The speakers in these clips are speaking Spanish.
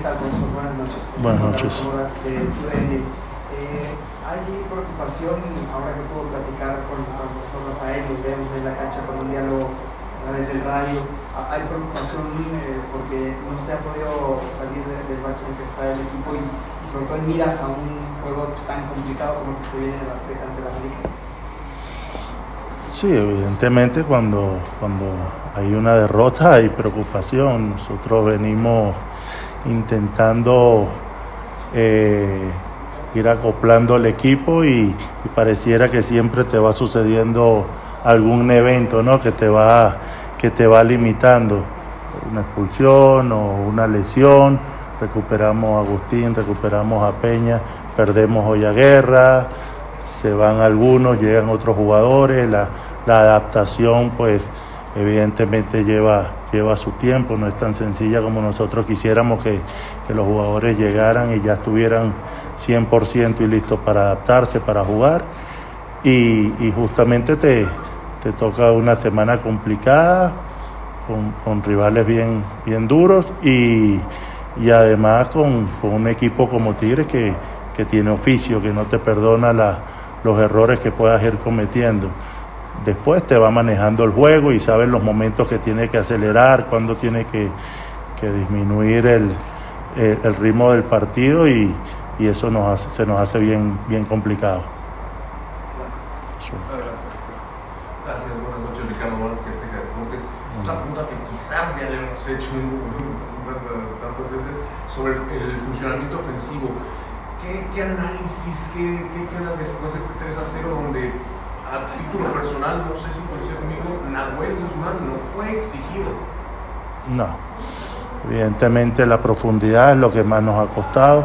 tal, profesor? Buenas noches. Buenas noches. Eh, ¿Hay preocupación ahora que puedo platicar con, con el profesor Rafael? Nos vemos en la cancha con un diálogo a través del radio. ¿Hay preocupación eh, porque no se ha podido salir del bache en que está el equipo y, y, sobre todo en miras a un juego tan complicado como el que se viene en el Azteca ante la América? Sí, evidentemente cuando, cuando hay una derrota hay preocupación. Nosotros venimos intentando eh, ir acoplando el equipo y, pareciera que siempre te va sucediendo algún evento ¿no? que, te va, que te va limitando. Una expulsión o una lesión, recuperamos a Agustín, recuperamos a Peña, perdemos hoy a Guerra se van algunos, llegan otros jugadores, la, la adaptación pues evidentemente lleva, lleva su tiempo, no es tan sencilla como nosotros quisiéramos que, que los jugadores llegaran y ya estuvieran 100% y listos para adaptarse, para jugar. Y, justamente te, te, toca una semana complicada, con, con rivales bien, bien duros y, y además con, con, un equipo como Tigres que, que tiene oficio, que no te perdona los errores que puedas ir cometiendo. Después te va manejando el juego y sabes los momentos que tiene que acelerar, cuándo tiene que, que disminuir el, el, el, ritmo del partido y, y eso nos hace, se nos hace bien, bien complicado. Gracias, buenas noches Ricardo Vázquez, Azteca Deportes. Una pregunta que quizás ya le hemos hecho tantas, tantas veces sobre el funcionamiento ofensivo. ¿Qué, qué análisis, qué, qué, queda después de este 3 a 0 donde a título personal, no sé si coincide conmigo, Nahuel Guzmán no fue exigido? No, evidentemente la profundidad es lo que más nos ha costado.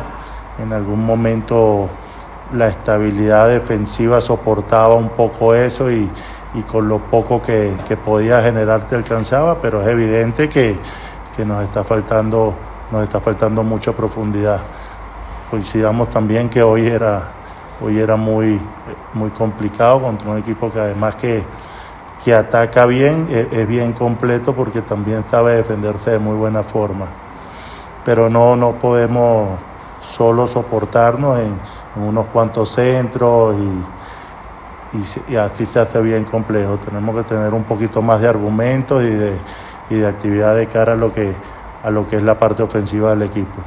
En algún momento la estabilidad defensiva soportaba un poco eso y, y con lo poco que, que, podía generar te alcanzaba, pero es evidente que, que nos, está faltando, nos está faltando mucha profundidad coincidamos también que hoy era, hoy era muy, muy complicado contra un equipo que además que, que ataca bien, es, es, bien completo porque también sabe defenderse de muy buena forma. Pero no, no podemos solo soportarnos en, unos cuantos centros y, y, y, así se hace bien complejo. Tenemos que tener un poquito más de argumentos y de, y de actividad de cara a lo que, a lo que es la parte ofensiva del equipo.